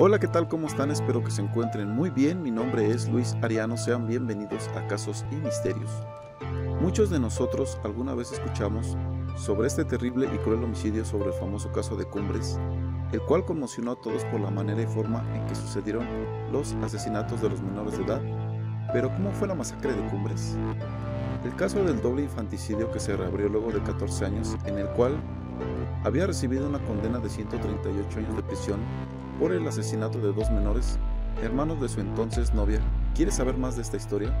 Hola, ¿qué tal? ¿Cómo están? Espero que se encuentren muy bien. Mi nombre es Luis Ariano. Sean bienvenidos a Casos y Misterios. Muchos de nosotros alguna vez escuchamos sobre este terrible y cruel homicidio sobre el famoso caso de Cumbres, el cual conmocionó a todos por la manera y forma en que sucedieron los asesinatos de los menores de edad. Pero ¿cómo fue la masacre de Cumbres? El caso del doble infanticidio que se reabrió luego de 14 años, en el cual había recibido una condena de 138 años de prisión por el asesinato de dos menores, hermanos de su entonces novia. ¿Quieres saber más de esta historia?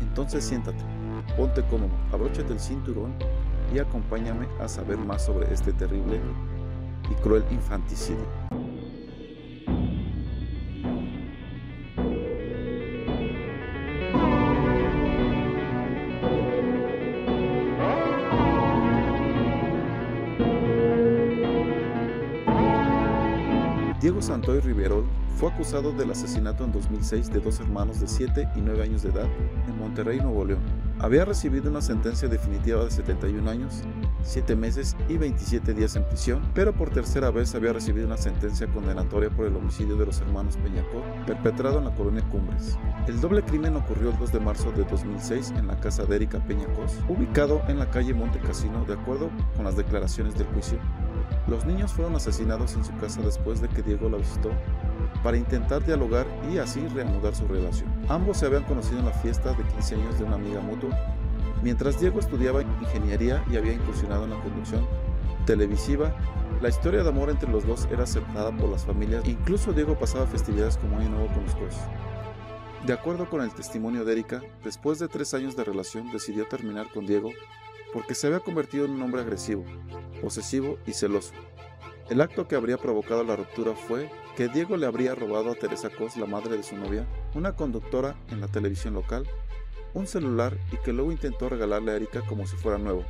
Entonces siéntate, ponte cómodo, abróchate el cinturón y acompáñame a saber más sobre este terrible y cruel infanticidio. Diego Santoy Riverol fue acusado del asesinato en 2006 de dos hermanos de 7 y 9 años de edad en Monterrey, Nuevo León. Había recibido una sentencia definitiva de 71 años, 7 meses y 27 días en prisión, pero por tercera vez había recibido una sentencia condenatoria por el homicidio de los hermanos Peñacot, perpetrado en la colonia Cumbres. El doble crimen ocurrió el 2 de marzo de 2006 en la casa de Erika Peñacos, ubicado en la calle Monte Casino, de acuerdo con las declaraciones del juicio. Los niños fueron asesinados en su casa después de que Diego la visitó para intentar dialogar y así reanudar su relación. Ambos se habían conocido en la fiesta de 15 años de una amiga mutua, mientras Diego estudiaba ingeniería y había incursionado en la conducción televisiva. La historia de amor entre los dos era aceptada por las familias, incluso Diego pasaba festividades como año nuevo con los esposos. De acuerdo con el testimonio de Erika, después de tres años de relación decidió terminar con Diego porque se había convertido en un hombre agresivo, posesivo y celoso. El acto que habría provocado la ruptura fue que Diego le habría robado a Teresa Cos, la madre de su novia, una conductora en la televisión local, un celular y que luego intentó regalarle a Erika como si fuera nuevo,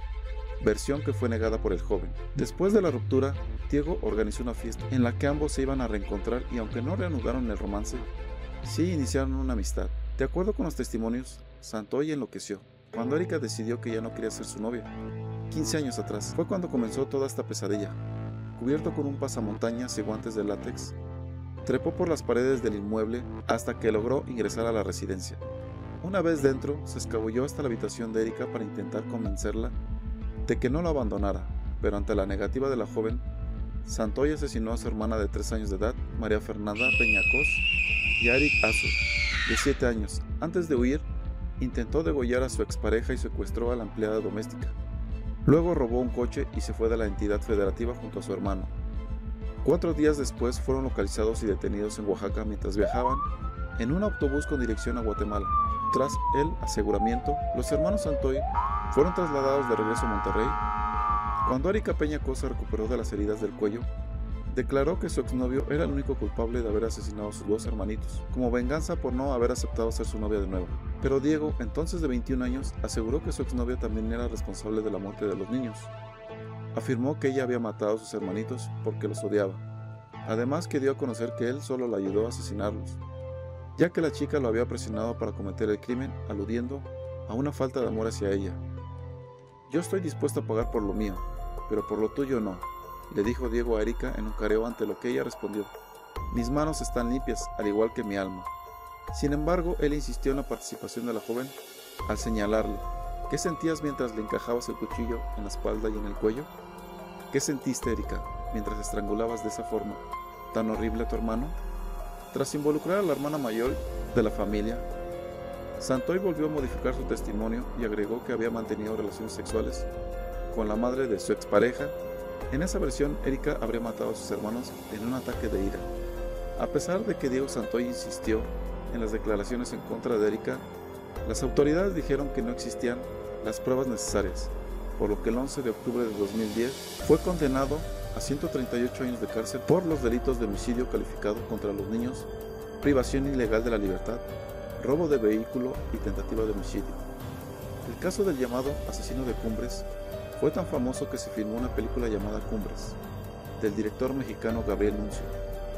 versión que fue negada por el joven. Después de la ruptura, Diego organizó una fiesta en la que ambos se iban a reencontrar y aunque no reanudaron el romance, sí iniciaron una amistad. De acuerdo con los testimonios, Santoy enloqueció cuando Erika decidió que ya no quería ser su novia. 15 años atrás fue cuando comenzó toda esta pesadilla. Cubierto con un pasamontañas y guantes de látex, trepó por las paredes del inmueble hasta que logró ingresar a la residencia. Una vez dentro, se escabulló hasta la habitación de Erika para intentar convencerla de que no la abandonara, pero ante la negativa de la joven, Santoy asesinó a su hermana de 3 años de edad, María Fernanda Peñacos, y a Eric Azu, de 7 años. Antes de huir, intentó degollar a su expareja y secuestró a la empleada doméstica. Luego robó un coche y se fue de la entidad federativa junto a su hermano. Cuatro días después fueron localizados y detenidos en Oaxaca mientras viajaban en un autobús con dirección a Guatemala. Tras el aseguramiento, los hermanos Santoy fueron trasladados de regreso a Monterrey. Cuando Erika Peña Cosa recuperó de las heridas del cuello, declaró que su exnovio era el único culpable de haber asesinado a sus dos hermanitos, como venganza por no haber aceptado ser su novia de nuevo. Pero Diego, entonces de 21 años, aseguró que su exnovia también era responsable de la muerte de los niños. Afirmó que ella había matado a sus hermanitos porque los odiaba. Además que dio a conocer que él solo la ayudó a asesinarlos, ya que la chica lo había presionado para cometer el crimen, aludiendo a una falta de amor hacia ella. Yo estoy dispuesto a pagar por lo mío, pero por lo tuyo no, le dijo Diego a Erika en un careo ante lo que ella respondió. Mis manos están limpias, al igual que mi alma. Sin embargo, él insistió en la participación de la joven al señalarle, ¿qué sentías mientras le encajabas el cuchillo en la espalda y en el cuello? ¿Qué sentiste, Erika, mientras estrangulabas de esa forma tan horrible a tu hermano? Tras involucrar a la hermana mayor de la familia, Santoy volvió a modificar su testimonio y agregó que había mantenido relaciones sexuales con la madre de su expareja. En esa versión, Erika habría matado a sus hermanos en un ataque de ira. A pesar de que Diego Santoy insistió en las declaraciones en contra de Erika, las autoridades dijeron que no existían las pruebas necesarias, por lo que el 11 de octubre de 2010 fue condenado a 138 años de cárcel por los delitos de homicidio calificado contra los niños, privación ilegal de la libertad, robo de vehículo y tentativa de homicidio. El caso del llamado asesino de Cumbres fue tan famoso que se filmó una película llamada Cumbres, del director mexicano Gabriel Nuncio.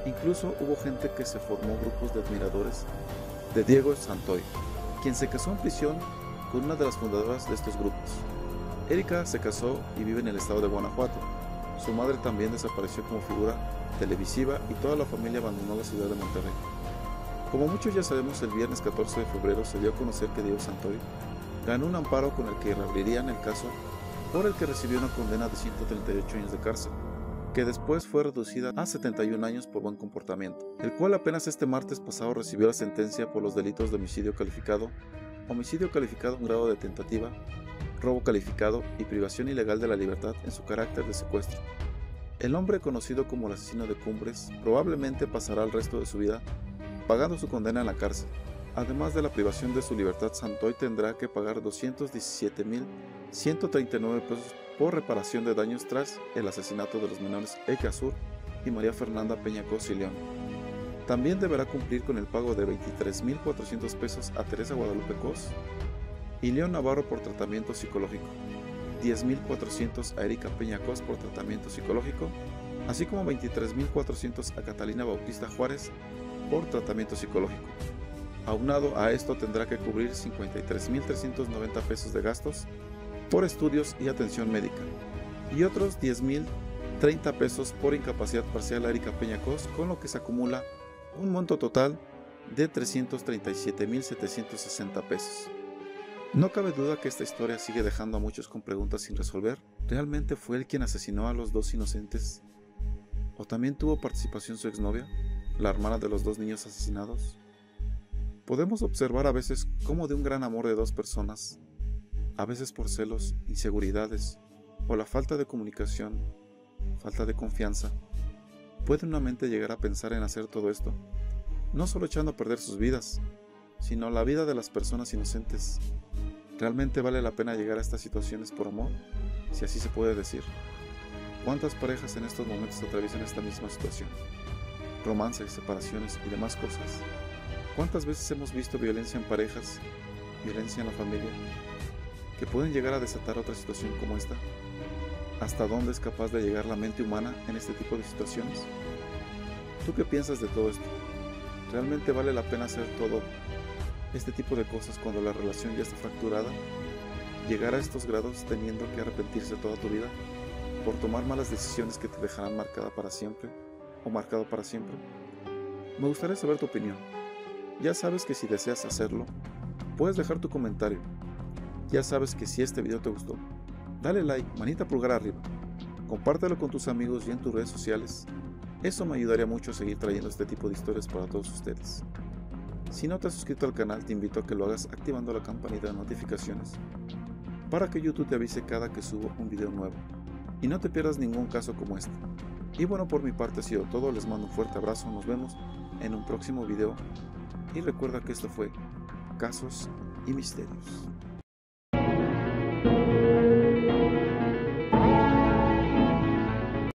Incluso hubo gente que se formó grupos de admiradores de Diego Santoy, quien se casó en prisión con una de las fundadoras de estos grupos. Erika se casó y vive en el estado de Guanajuato. Su madre también desapareció como figura televisiva y toda la familia abandonó la ciudad de Monterrey. Como muchos ya sabemos, el viernes 14 de febrero se dio a conocer que Diego Santoy ganó un amparo con el que reabrirían el caso por el que recibió una condena de 138 años de cárcel, que después fue reducida a 71 años por buen comportamiento, el cual apenas este martes pasado recibió la sentencia por los delitos de homicidio calificado, homicidio calificado en grado de tentativa, robo calificado y privación ilegal de la libertad en su carácter de secuestro. El hombre conocido como el asesino de Cumbres probablemente pasará el resto de su vida pagando su condena en la cárcel. Además de la privación de su libertad, Santoy tendrá que pagar 217.139 pesos por reparación de daños tras el asesinato de los menores Eke Azur y María Fernanda Peña Cos y León. También deberá cumplir con el pago de 23.400 pesos a Teresa Guadalupe Cos y León Navarro por tratamiento psicológico, 10.400 a Erika Peña Cos por tratamiento psicológico, así como 23.400 a Catalina Bautista Juárez por tratamiento psicológico. Aunado a esto tendrá que cubrir 53.390 pesos de gastos por estudios y atención médica y otros 10.030 pesos por incapacidad parcial a Erika Peñacos, con lo que se acumula un monto total de 337.760 pesos. No cabe duda que esta historia sigue dejando a muchos con preguntas sin resolver. ¿Realmente fue él quien asesinó a los dos inocentes? ¿O también tuvo participación su exnovia? la hermana de los dos niños asesinados, podemos observar a veces cómo de un gran amor de dos personas, a veces por celos, inseguridades o la falta de comunicación, falta de confianza, puede una mente llegar a pensar en hacer todo esto, no solo echando a perder sus vidas, sino la vida de las personas inocentes. ¿Realmente vale la pena llegar a estas situaciones por amor? Si así se puede decir. ¿Cuántas parejas en estos momentos atraviesan esta misma situación? romances, separaciones y demás cosas. ¿Cuántas veces hemos visto violencia en parejas, violencia en la familia, que pueden llegar a desatar otra situación como esta? ¿Hasta dónde es capaz de llegar la mente humana en este tipo de situaciones? ¿Tú qué piensas de todo esto? ¿Realmente vale la pena hacer todo este tipo de cosas cuando la relación ya está fracturada? ¿Llegar a estos grados teniendo que arrepentirse toda tu vida por tomar malas decisiones que te dejarán marcada para siempre? o marcado para siempre? Me gustaría saber tu opinión. Ya sabes que si deseas hacerlo, puedes dejar tu comentario. Ya sabes que si este video te gustó, dale like, manita pulgar arriba. Compártelo con tus amigos y en tus redes sociales. Eso me ayudaría mucho a seguir trayendo este tipo de historias para todos ustedes. Si no te has suscrito al canal, te invito a que lo hagas activando la campanita de notificaciones para que YouTube te avise cada que subo un video nuevo y no te pierdas ningún caso como este. Y bueno, por mi parte ha sido todo, les mando un fuerte abrazo, nos vemos en un próximo video y recuerda que esto fue Casos y Misterios.